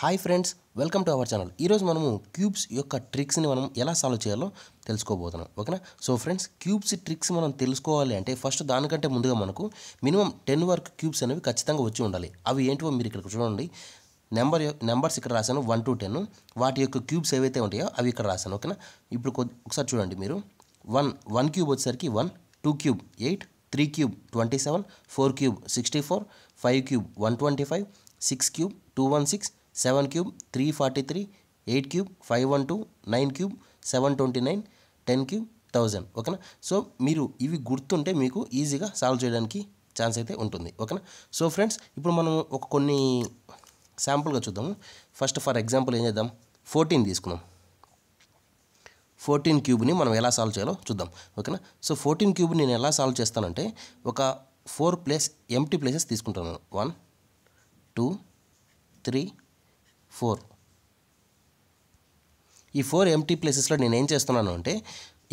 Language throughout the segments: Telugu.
Hi friends welcome to our channel. ఈరోజు మనము క్యూబ్స్ యొక్క ట్రిక్స్ని మనం ఎలా సాల్వ్ చేయాలో తెలుసుకోబోతున్నాం ఓకేనా? సో ఫ్రెండ్స్ క్యూబ్స్ ట్రిక్స్ మనం తెలుసుకోవాలి అంటే ఫస్ట్ దానికంటే ముందుగా మనకు మినిమం టెన్ వరకు క్యూబ్స్ అనేవి ఖచ్చితంగా వచ్చి ఉండాలి. అవి ఏంటివో మీరు ఇక్కడ చూడండి. నెంబర్ నెంబర్స్ ఇక్కడ రాశాను వన్ టు టెన్. వాటి యొక్క క్యూబ్స్ ఏవైతే ఉంటాయో అవి ఇక్కడ రాశాను ఓకేనా? ఇప్పుడు కొద్ది ఒకసారి చూడండి మీరు. వన్ వన్ క్యూబ్ వచ్చేసరికి one two cube eight three cube twenty seven four cube sixty four five cube one twenty five six cube two one six seven cube three forty three eight cube five one two nine cube seven twenty nine ten cube thousand. ఓకేనా? సో మీరు ఇవి గుర్తుంటే మీకు ఈజీగా సాల్వ్ చేయడానికి ఛాన్స్ అయితే ఉంటుంది. ఓకేనా? సో ఫ్రెండ్స్ ఇప్పుడు మనం ఒక కొన్ని శాంపుల్గా చూద్దాము. ఫస్ట్ ఫర్ ఎగ్జాంపుల్ ఏం చేద్దాం? ఫోర్టీన్ తీసుకుందాం. ఫోర్టీన్ క్యూబ్ని మనం ఎలా సాల్వ్ చేయాలో చూద్దాం. ఓకేనా? సో ఫోర్టీన్ క్యూబ్ నేను ఎలా సాల్వ్ చేస్తానంటే ఒక ఫోర్ ప్లేస్ ఎంటీ ప్లేసెస్ తీసుకుంటాను. One two three four. ఈ ఫోర్ ఎంటీ ప్లేసెస్లో నేను ఏం చేస్తున్నాను అంటే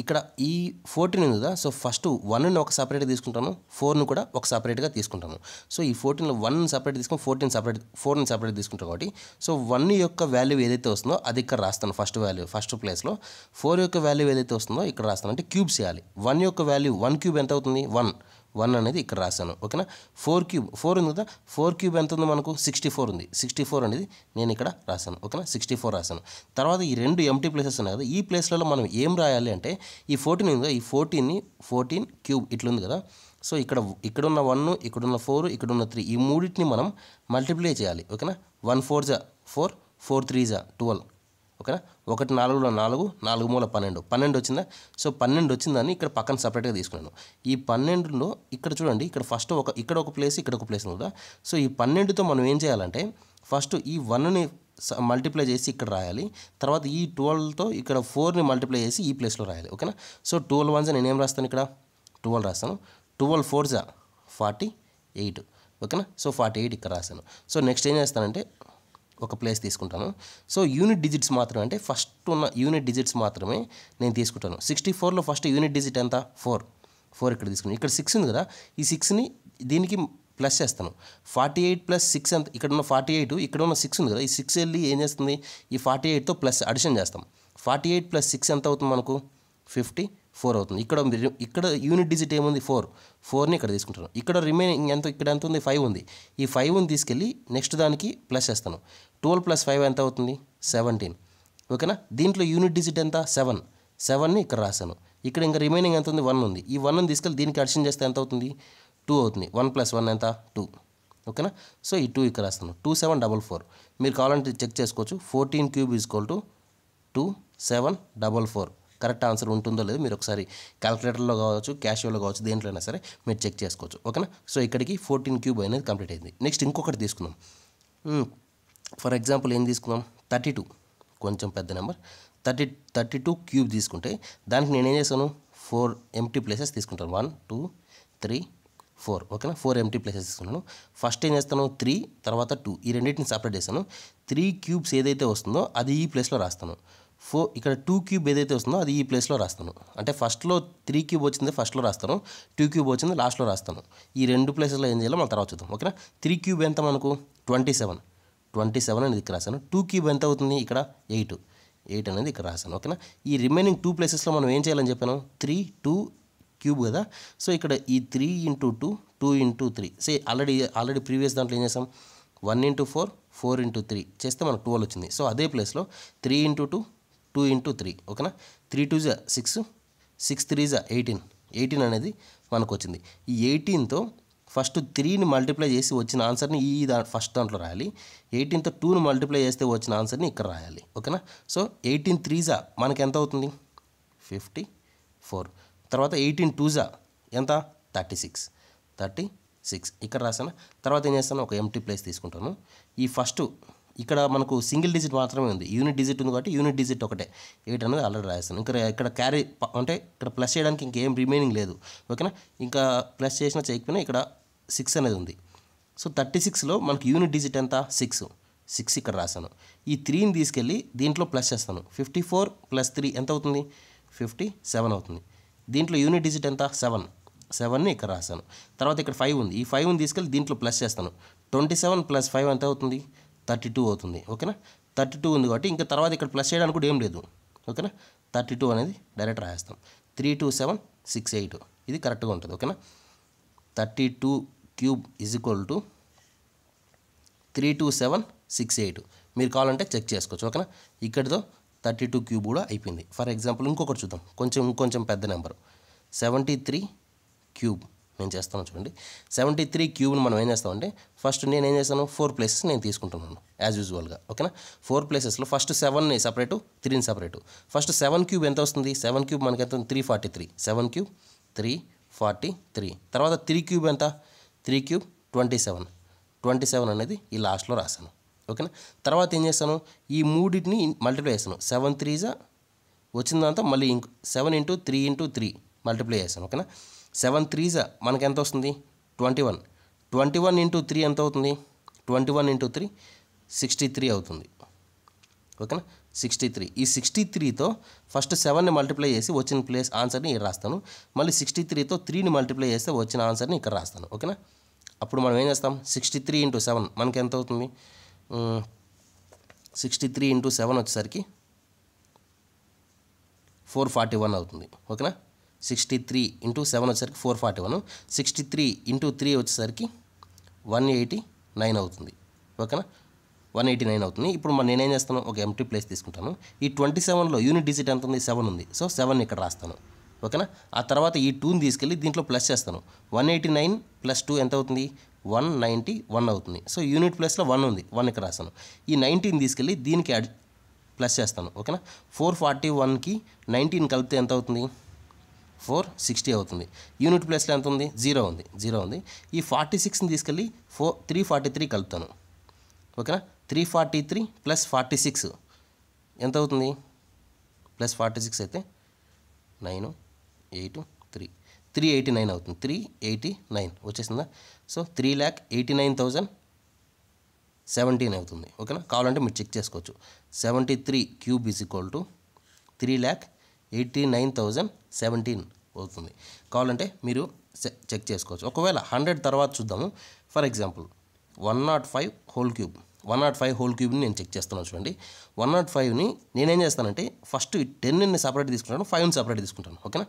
ఇక్కడ ఈ ఫోర్టీన్ ఉంది కదా సో ఫస్ట్ వన్ని ఒక సపరేట్గా తీసుకుంటాను ఫోర్ను కూడా ఒక సపరేట్గా తీసుకుంటాను. సో ఈ ఫోర్టీన్లో వన్ సపరేట్ తీసుకుని ఫోర్టీన్ సపరేట్ ఫోర్ని సపరేట్ తీసుకుంటాను కాబట్టి సో వన్ యొక్క వాల్యూ ఏదైతే వస్తుందో అది ఇక్కడ రాస్తాను ఫస్ట్ వాల్యూ ఫస్ట్ ప్లేస్లో ఫోర్ యొక్క వాల్యూ ఏదైతే వస్తుందో ఇక్కడ రాస్తాను అంటే క్యూబ్ చేయాలి. వన్ యొక్క వాల్యూ వన్ క్యూబ్ ఎంత అవుతుంది? వన్. వన్ అనేది ఇక్కడ రాశాను. ఓకేనా? ఫోర్ క్యూబ్ ఫోర్ ఉంది కదా? ఫోర్ క్యూబ్ ఎంత ఉంది మనకు? సిక్స్టీ ఫోర్ ఉంది. సిక్స్టీ ఫోర్ అనేది నేను ఇక్కడ రాశాను. ఓకేనా? సిక్స్టీ ఫోర్ రాశాను. తర్వాత ఈ రెండు ఎంటీ ప్లేసెస్ ఉన్నాయి కదా ఈ ప్లేస్లలో మనం ఏం రాయాలి అంటే ఈ ఫోర్టీన్ ఉంది కదా ఈ ఫోర్టీన్ని ఫోర్టీన్ క్యూబ్ ఇట్లుంది కదా. సో ఇక్కడ ఇక్కడున్న వన్ ఇక్కడున్న ఫోర్ ఇక్కడున్న త్రీ ఈ మూడింటిని మనం మల్టిప్లై చేయాలి. ఓకేనా? వన్ ఫోర్ జా ఫోర్ ఫోర్ త్రీ జా ట్వెల్వ్ ఓకేనా? ఒకటి నాలుగులో నాలుగు నాలుగు మూల పన్నెండు. పన్నెండు వచ్చిందా? సో పన్నెండు వచ్చిందని ఇక్కడ పక్కన సపరేట్గా తీసుకున్నాను. ఈ పన్నెండులో ఇక్కడ చూడండి ఇక్కడ ఫస్ట్ ఒక ఇక్కడ ఒక ప్లేస్ ఇక్కడ ఒక ప్లేస్ ఉందా? సో ఈ పన్నెండుతో మనం ఏం చేయాలంటే ఫస్ట్ ఈ వన్ని మల్టిప్లై చేసి ఇక్కడ రాయాలి. తర్వాత ఈ ట్వెల్వ్తో ఇక్కడ ఫోర్ని మల్టిప్లై చేసి ఈ ప్లేస్లో రాయాలి. ఓకేనా? సో ట్వెల్వ్ వన్స్ నేను ఏం రాస్తాను ఇక్కడ? ట్వెల్వ్ రాస్తాను. ట్వెల్వ్ ఫోర్ జా ఫార్టీ ఎయిట్ ఓకేనా? సో ఫార్టీ ఎయిట్ ఇక్కడ రాశాను. సో నెక్స్ట్ ఏం చేస్తానంటే ఒక ప్లేస్ తీసుకుంటాను. సో యూనిట్ డిజిట్స్ మాత్రమే అంటే ఫస్ట్ ఉన్న యూనిట్ డిజిట్స్ మాత్రమే నేను తీసుకుంటాను. సిక్స్టీ ఫోర్లో ఫస్ట్ యూనిట్ డిజిట్ ఎంత? ఫోర్ ఫోర్ ఇక్కడ తీసుకున్నాను. ఇక్కడ సిక్స్ ఉంది కదా ఈ సిక్స్ని దీనికి ప్లస్ చేస్తాను. ఫార్టీ ఎయిట్ ప్లస్ సిక్స్ ఎంత? ఇక్కడ ఉన్న ఫార్టీ ఎయిట్ ఇక్కడ ఉన్న సిక్స్ ఉంది కదా ఈ సిక్స్ వెళ్ళి ఏం చేస్తుంది? ఈ ఫార్టీ ఎయిట్తో ప్లస్ అడిషన్ చేస్తాం. ఫార్టీ ఎయిట్ ప్లస్ సిక్స్ ఎంత అవుతుంది మనకు? ఫిఫ్టీ ఫోర్ అవుతుంది. ఇక్కడ ఇక్కడ యూనిట్ డిజిట్ ఏముంది? ఫోర్. ఫోర్ని ఇక్కడ తీసుకుంటాను ఇక్కడ రిమైనింగ్ ఎంత ఇక్కడ ఎంత ఉంది? ఫైవ్ ఉంది. ఈ ఫైవ్ని తీసుకెళ్ళి నెక్స్ట్ దానికి ప్లస్ చేస్తాను. ట్వెల్వ్ ప్లస్ ఫైవ్ ఎంత అవుతుంది? సెవెంటీన్. ఓకేనా? దీంట్లో యూనిట్ డిజిట్ ఎంత? సెవెన్. సెవెన్ని ఇక్కడ రాశాను. ఇక్కడ ఇంకా రిమైనింగ్ ఎంత ఉంది? వన్ ఉంది. ఈ వన్ని తీసుకెళ్ళి దీనికి అడిషన్ చేస్తే ఎంత అవుతుంది? టూ అవుతుంది. వన్ ప్లస్ వన్ ఎంత? టూ. ఓకేనా? సో ఈ టూ ఇక్కడ రాస్తాను. Two seven double four. మీరు కావాలంటే చెక్ చేసుకోవచ్చు. Fourteen cube is equal to two seven double four. Correct answer ఉంటుందో లేదో మీరు ఒకసారి క్యాలిక్యులేటర్లో కావచ్చు క్యాషియోలో కావచ్చు దేంట్లో అయినా సరే మీరు చెక్ చేసుకోవచ్చు. ఓకేనా? సో ఇక్కడికి ఫోర్టీన్ క్యూబ్ అనేది కంప్లీట్ అయింది. నెక్స్ట్ ఇంకొకటి తీసుకుందాం. Hmm. ఫర్ ఎగ్జాంపుల్ ఏం తీసుకుందాం? థర్టీ టూ కొంచెం పెద్ద number thirty thirty two cube తీసుకుంటే దానికి నేను ఏం చేశాను ఫోర్ ఎంటీ ప్లేసెస్ తీసుకుంటాను. వన్ టూ త్రీ ఫోర్ ఓకేనా? ఫోర్ ఎంటీ ప్లేసెస్ తీసుకున్నాను ఫస్ట్ ఏం చేస్తాను? త్రీ తర్వాత టూ ఈ రెండింటిని సపరేట్ చేస్తాను. త్రీ క్యూబ్స్ ఏదైతే వస్తుందో అది ఈ ప్లేస్లో రాస్తాను. ఫోర్ ఇక్కడ టూ క్యూబ్ ఏదైతే వస్తుందో అది ఈ ప్లేస్లో రాస్తాను. అంటే ఫస్ట్లో త్రీ క్యూబ్ వచ్చింది ఫస్ట్లో రాస్తాను. టూ క్యూబ్ వచ్చింది లాస్ట్లో రాస్తాను. ఈ రెండు ప్లేసెస్లో ఏం చేయాలో మనం తర్వాత చూద్దాం. ఓకేనా? త్రీ క్యూబ్ ఎంత మనకు? ట్వంటీ సెవెన్ ట్వంటీ సెవెన్ అనేది ఇక్కడ రాశాను. టూ క్యూబ్ ఎంత అవుతుంది? ఇక్కడ ఎయిట్ ఎయిట్ అనేది ఇక్కడ రాశాను. ఓకేనా? ఈ రిమైనింగ్ టూ ప్లేసెస్లో మనం ఏం చేయాలని చెప్పాను? త్రీ టూ క్యూబ్ కదా? సో ఇక్కడ ఈ three into two two into three say already already previous దాంట్లో ఏం చేసాం one into four four into three చేస్తే మనకు ట్వెల్వ్ వచ్చింది. సో అదే ప్లేస్లో three into two two into three ఓకేనా? త్రీ టూ జా సిక్స్ సిక్స్ త్రీ జా ఎయిటీన్. ఎయిటీన్ అనేది మనకు వచ్చింది ఈ ఎయిటీన్తో ఫస్ట్ త్రీని మల్టిప్లై చేసి వచ్చిన ఆన్సర్ని ఈ దా ఫస్ట్ దాంట్లో రాయాలి. ఎయిటీన్తో టూని మల్టిప్లై చేస్తే వచ్చిన ఆన్సర్ని ఇక్కడ రాయాలి ఓకేనా? సో ఎయిటీన్ త్రీజా మనకి ఎంత అవుతుంది ఫిఫ్టీ ఫోర్. తర్వాత ఎయిటీన్ టూజా ఎంత? Thirty six. Thirty six. ఇక్కడ రాసాను తర్వాత ఏం చేస్తాను? ఒక ఎంటీ ప్లేస్ తీసుకుంటాను. ఈ ఫస్ట్ ఇక్కడ మనకు సింగిల్ డిజిట్ మాత్రమే ఉంది. యూనిట్ డిజిట్ ఉంది కాబట్టి యూనిట్ డిజిట్ ఒకటే. ఎయిట్ అనేది ఆల్రెడీ రాస్తాను ఇక్కడ ఇక్కడ క్యారీ అంటే ఇక్కడ ప్లస్ చేయడానికి ఇంకేం రిమైనింగ్ లేదు. ఓకేనా? ఇంకా ప్లస్ చేసినా చేయకపోయినా ఇక్కడ సిక్స్ అనేది ఉంది. సో థర్టీ సిక్స్లో మనకు యూనిట్ డిజిట్ ఎంత? సిక్స్ సిక్స్ ఇక్కడ రాశాను ఈ త్రీని తీసుకెళ్ళి దీంట్లో ప్లస్ చేస్తాను. ఫిఫ్టీ ఫోర్ ప్లస్ త్రీ ఎంత అవుతుంది? ఫిఫ్టీ సెవెన్ అవుతుంది. దీంట్లో యూనిట్ డిజిట్ ఎంత? సెవెన్ సెవెన్ని ఇక్కడ రాశాను తర్వాత ఇక్కడ ఫైవ్ ఉంది. ఈ ఫైవ్ని తీసుకెళ్ళి దీంట్లో ప్లస్ చేస్తాను. ట్వంటీ సెవెన్ ప్లస్ ఫైవ్ ఎంత అవుతుంది? థర్టీ టూ అవుతుంది ఓకేనా? థర్టీ టూ ఉంది కాబట్టి ఇంకా తర్వాత ఇక్కడ ప్లస్ చేయడానికి కూడా ఏం లేదు ఓకేనా? థర్టీ టూ అనేది డైరెక్ట్ రాస్తాం three two seven six eight ఇది కరెక్ట్గా ఉంటుంది ఓకేనా? Thirty two cube is equal to three two seven six eight. మీరు కావాలంటే చెక్ చేసుకోవచ్చు ఓకేనా? ఇక్కడితో థర్టీ టూ క్యూబ్ కూడా అయిపోయింది. ఫర్ ఎగ్జాంపుల్ ఇంకొకటి చూద్దాం. కొంచెం ఇంకొంచెం పెద్ద నెంబర్. Seventy three cube. నేను చేస్తాను చూడండి. సెవెంటీ త్రీ క్యూబ్ని మనం ఏం చేస్తామంటే ఫస్ట్ నేను ఏం చేస్తాను ఫోర్ ప్లేసెస్ నేను తీసుకుంటున్నాను యాజ్ యూజువల్గా ఓకేనా ఫోర్ ప్లేసెస్లో ఫస్ట్ సెవెన్ని సపరేటు త్రీని సపరేటు ఫస్ట్ సెవెన్ క్యూబ్ ఎంత వస్తుంది? సెవెన్ క్యూబ్ మనకి ఎంత three forty three seven cube three forty three తర్వాత త్రీ క్యూబ్ ఎంత? Three cube twenty seven twenty seven అనేది ఈ లాస్ట్లో రాశాను ఓకేనా తర్వాత ఏం చేస్తాను? ఈ మూడింటిని మల్టిప్లై చేస్తాను. సెవెన్ త్రీజా వచ్చిందంతా మళ్ళీ ఇంకో seven into three into three multiply చేస్తాను ఓకేనా? సెవెన్ త్రీజా మనకి ఎంత వస్తుంది? Twenty one. Twenty one into three ఎంత అవుతుంది? Twenty one into three sixty three అవుతుంది ఓకేనా? Sixty three. ఈ సిక్స్టీ త్రీతో ఫస్ట్ సెవెన్ని మల్టిప్లై చేసి వచ్చిన ప్లేస్ ఆన్సర్ని ఇక్కడ రాస్తాను. మళ్ళీ సిక్స్టీ త్రీతో త్రీని మల్టిప్లై చేస్తే వచ్చిన ఆన్సర్ని ఇక్కడ రాస్తాను ఓకేనా? అప్పుడు మనం ఏం చేస్తాం? సిక్స్టీ త్రీ ఇంటూ సెవెన్ మనకి ఎంత అవుతుంది? సిక్స్టీ త్రీ ఇంటూ సెవెన్ వచ్చేసరికి ఫోర్ ఫార్టీ వన్ అవుతుంది ఓకేనా? సిక్స్టీ త్రీ ఇంటూ సెవెన్ వచ్చేసరికి four forty one. Sixty three into three వచ్చేసరికి వన్ ఎయిటీ నైన్ అవుతుంది. ఓకేనా? వన్ ఎయిటీ నైన్ అవుతుంది. ఇప్పుడు మరి నేనేం చేస్తాను? ఒక ఎంటీ ప్లేస్ తీసుకుంటాను. ఈ ట్వంటీ సెవెన్లో యూనిట్ డిజిట్ ఎంత ఉంది? సెవెన్ ఉంది. సో సెవెన్ ఇక్కడ రాస్తాను. ఓకేనా? ఆ తర్వాత ఈ టూని తీసుకెళ్ళి దీంట్లో ప్లస్ చేస్తాను. One eighty nine plus two ఎంత అవుతుంది? వన్ నైంటీ వన్ అవుతుంది. సో యూనిట్ ప్లస్లో వన్ ఉంది. వన్ ఇక్కడ రాస్తాను. ఈ నైన్టీన్ తీసుకెళ్ళి దీనికి యాడ్ ప్లస్ చేస్తాను. ఓకేనా? ఫోర్ ఫార్టీ వన్కి నైన్టీన్ కలిపితే ఎంత అవుతుంది? ఫోర్ సిక్స్టీ అవుతుంది. యూనిట్ ప్లస్లో ఎంత ఉంది? జీరో ఉంది. జీరో ఉంది. ఈ ఫార్టీ సిక్స్ని తీసుకెళ్ళి ఫోర్ త్రీ ఫార్టీ త్రీ కలుపుతాను. ఓకేనా? Three forty three plus forty six. ఎంత అవుతుంది? ప్లస్ ఫార్టీ సిక్స్ అయితే nine eight three. Three eighty nine అవుతుంది. త్రీ ఎయిటీ నైన్ వచ్చేసిందా? So three lakh eighty nine thousand seventeen అవుతుంది. ఓకేనా? కావాలంటే మీరు చెక్ చేసుకోవచ్చు. Seventy three cube is equal to three lakh eighty nine thousand seventeen అవుతుంది. కావాలంటే మీరు చెక్ చేసుకోవచ్చు. ఒకవేళ హండ్రెడ్ తర్వాత చూద్దాము. For example one nought five whole cube. One nought five whole క్యూబ్ని నేను చెక్ చేస్తున్నాను చూడండి. వన్ నాట్ ఫైవ్ని నేనేం చేస్తానంటే ఫస్ట్ టెన్ని సపరేట్ తీసుకుంటాను ఫైవ్ని సపరేట్ తీసుకుంటాను. ఓకేనా?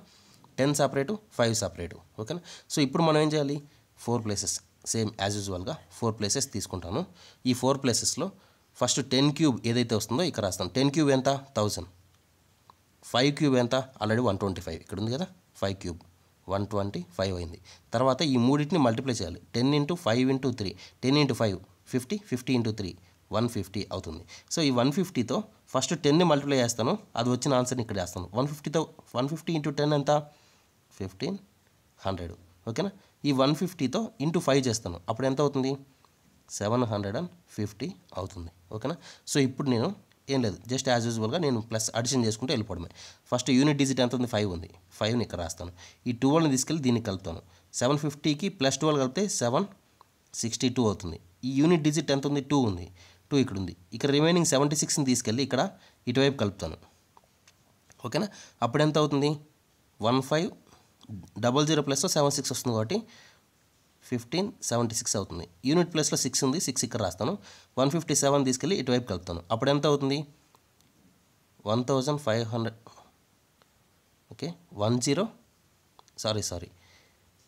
Ten separate five separate. ఓకేనా? సో ఇప్పుడు మనం ఏం చేయాలి? Four places. సేమ్ యాజ్ యూజువల్గా ఫోర్ ప్లేసెస్ తీసుకుంటాను. ఈ ఫోర్ ప్లేసెస్లో ఫస్ట్ టెన్ క్యూబ్ ఏదైతే వస్తుందో ఇక్కడ రాస్తాను. టెన్ క్యూబ్ ఎంత? థౌజండ్. ఫైవ్ క్యూబ్ ఎంత? Already one twenty five. ఇక్కడ ఉంది కదా? Five cube. One twenty five అయింది. తర్వాత ఈ మూడింటిని మల్టిప్లై చేయాలి. Ten into five into three. Ten into five fifty fifty into three one fifty అవుతుంది. సో ఈ వన్ ఫిఫ్టీతో ఫస్ట్ టెన్ని మల్టిప్లై చేస్తాను. అది వచ్చిన ఆన్సర్ని ఇక్కడ వేస్తాను వన్ ఫిఫ్టీతో వన్ ఫిఫ్టీ ఇంటూ టెన్ ఎంత? Fifteen hundred. ఓకేనా? ఈ వన్ ఫిఫ్టీతో ఇంటూ ఫైవ్ చేస్తాను. అప్పుడు ఎంత అవుతుంది? సెవెన్ హండ్రెడ్ అండ్ ఫిఫ్టీ అవుతుంది. ఓకేనా? సో ఇప్పుడు నేను ఏం లేదు. జస్ట్ యాజ్ యూజువల్గా నేను ప్లస్ అడిషన్ చేసుకుంటే వెళ్ళిపోవడమే. ఫస్ట్ యూనిట్ డిజిట్ ఎంత ఉంది? ఫైవ్ ఉంది. ఫైవ్ని ఇక్కడ రాస్తాను. ఈ ట్వెల్వ్ని తీసుకెళ్ళి దీనికి కలుపుతాను. సెవెన్ ఫిఫ్టీకి ప్లస్ ట్వెల్వ్ కలిపితే సెవెన్ సిక్స్టీ టూ అవుతుంది. ఈ యూనిట్ డిజిట్ ఎంత ఉంది? టూ ఉంది. టూ ఇక్కడ ఉంది. ఇక్కడ రిమైనింగ్ సెవెంటీ సిక్స్ని తీసుకెళ్ళి ఇక్కడ ఇటువైపు కలుపుతాను. ఓకేనా అప్పుడు ఎంత అవుతుంది? వన్ ఫైవ్ డబల్ జీరో ప్లస్లో సెవెన్ సిక్స్ వస్తుంది కాబట్టి ఫిఫ్టీన్ సెవెంటీ సిక్స్ అవుతుంది. యూనిట్ ప్లస్లో సిక్స్ ఉంది సిక్స్ ఇక్కడ రాస్తాను. వన్ ఫిఫ్టీ సెవెన్ తీసుకెళ్ళి ఇటువైపు కలుపుతాను. అప్పుడు ఎంత అవుతుంది? One thousand five hundred. Okay one zero. Sorry sorry.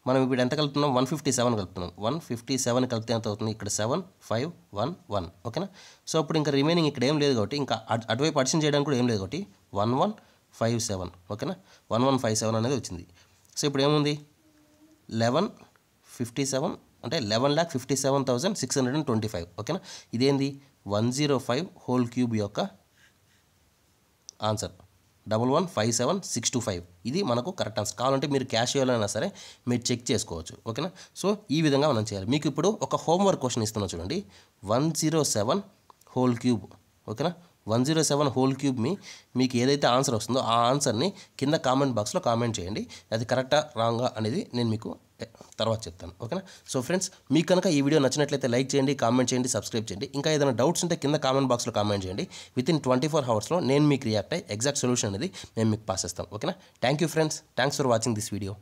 మనం ఇప్పుడు ఎంత కలుపుతున్నాం? వన్ ఫిఫ్టీ సెవెన్ కలుపుతున్నాం. వన్ ఫిఫ్టీ సెవెన్ కలిపితే ఎంత అవుతుంది? ఇక్కడ సెవెన్ ఫైవ్ వన్ వన్. ఓకేనా? సో అప్పుడు ఇంకా రిమైనింగ్ ఇక్కడ ఏం లేదు కాబట్టి ఇంకా అటు- అటువైపు అడిషన్ చేయడానికి కూడా ఏం లేదు కాబట్టి వన్ వన్ ఫైవ్ సెవెన్. ఓకేనా? వన్ వన్ ఫైవ్ సెవెన్ అనేది వచ్చింది. సో ఇప్పుడు ఏముంది? లెవెన్ ఫిఫ్టీ సెవెన్ అంటే eleven lakh fifty seven thousand six hundred and twenty five ఓకేనా ఇదేంది? One zero five whole cube యొక్క answer double one five seven six two five ఇది మనకు కరెక్ట్ ఆన్సర్ కావాలంటే మీరు క్యాష్ ఇవ్వాలన్నా సరే మీరు చెక్ చేసుకోవచ్చు. ఓకేనా సో ఈ విధంగా మనం చేయాలి. మీకు ఇప్పుడు ఒక హోంవర్క్ క్వశ్చన్ ఇస్తున్నా చూడండి. One zero seven whole cube ఓకేనా one zero seven whole cube మీ మీకు ఏదైతే ఆన్సర్ వస్తుందో ఆ ఆన్సర్ని కింద కామెంట్ బాక్స్లో కామెంట్ చేయండి. అది కరెక్టా రాంగా అనేది నేను మీకు తర్వాత చెప్తాను. ఓకేనా? సో ఫ్రెండ్స్ మీకు కనుక ఈ వీడియో నచ్చినట్లయితే లైక్ చేయండి కామెంట్ చేయండి సబ్స్క్రైబ్ చేయండి. ఇంకా ఏదైనా డౌట్స్ ఉంటే కింద కామెంట్ బాక్స్లో కామెంట్ చేయండి. విత్ ఇన్ ట్వంటీ ఫోర్ అవర్స్లో నేను మీకు రియాక్ట్ అయ్యి ఎగ్జాక్ట్ సొల్యూషన్ అనేది నేను మీకు పాస్ ఇస్తాం ఓకేనా? Thank you friends. Thanks for watching this video.